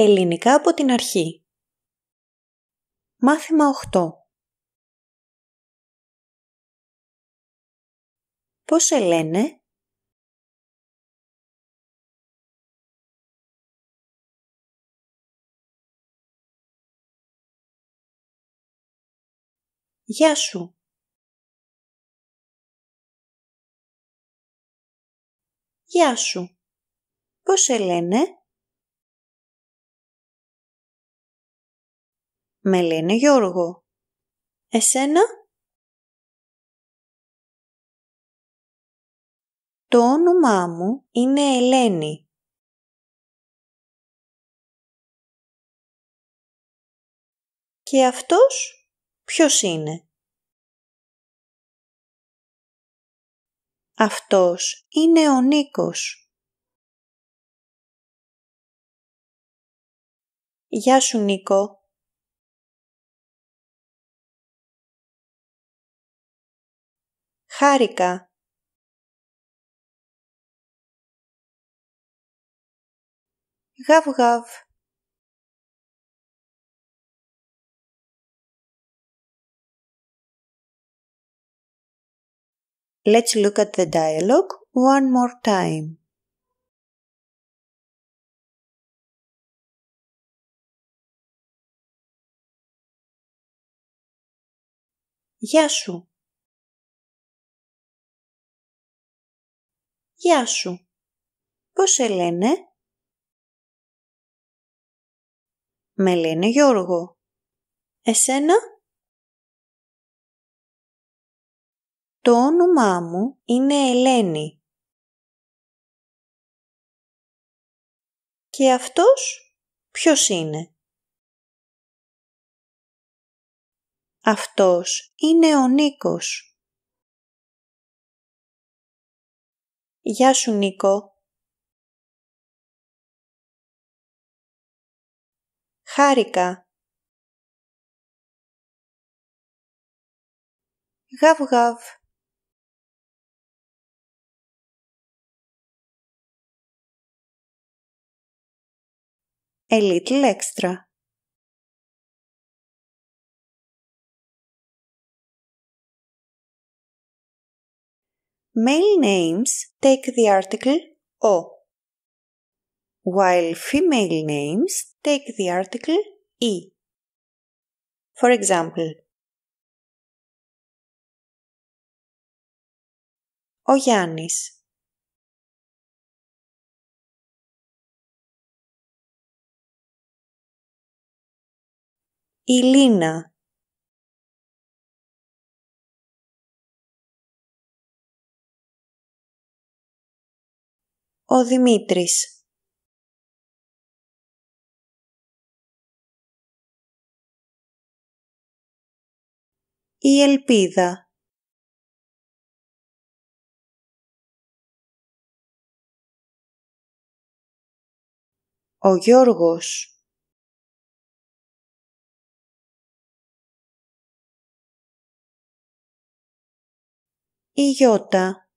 Ελληνικά από την αρχή. Μάθημα 8. Πώς σε λένε; Γεια σου. Γεια σου. Πώς σε λένε; Με λένε Γιώργο. Εσένα; Το όνομά μου είναι Ελένη. Και αυτός ποιος είναι; Αυτός είναι ο Νίκος. Γεια σου Νίκο. Χάρηκα. Γαβ γαβ. Let's look at the dialogue one more time. Γεια σου. Γεια σου. Πώς σε λένε; Με λένε Γιώργο. Εσένα; Το όνομά μου είναι Ελένη. Και αυτός ποιος είναι; Αυτός είναι ο Νίκος. Γεια σου Νίκο. Χάρηκα. Γαβ γαβ. A little extra. Male names take the article o, while female names take the article e. For example, ο Γιάννης η Λίνα Ο Δημήτρης. Η Ελπίδα. Ο Γιώργος. Η Γιώτα